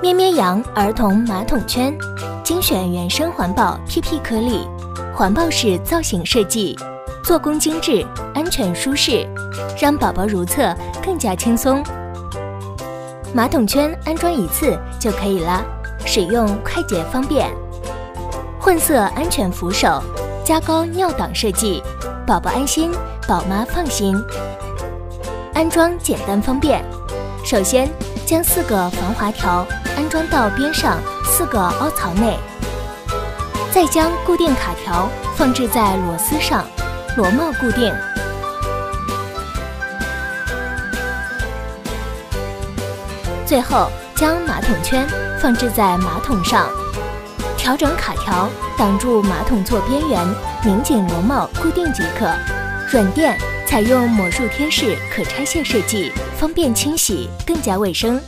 咩咩羊儿童马桶圈，精选原生环保 PP 颗粒，环抱式造型设计，做工精致，安全舒适，让宝宝如厕更加轻松。马桶圈安装一次就可以了，使用快捷方便。混色安全扶手，加高尿挡设计，宝宝安心，宝妈放心。安装简单方便，首先将四个防滑条安装到边上四个凹槽内，再将固定卡条放置在螺丝上，螺帽固定。最后将马桶圈放置在马桶上，调整卡条挡住马桶座边缘，拧紧螺帽固定即可。软垫采用魔术贴式可拆卸设计，方便清洗，更加卫生。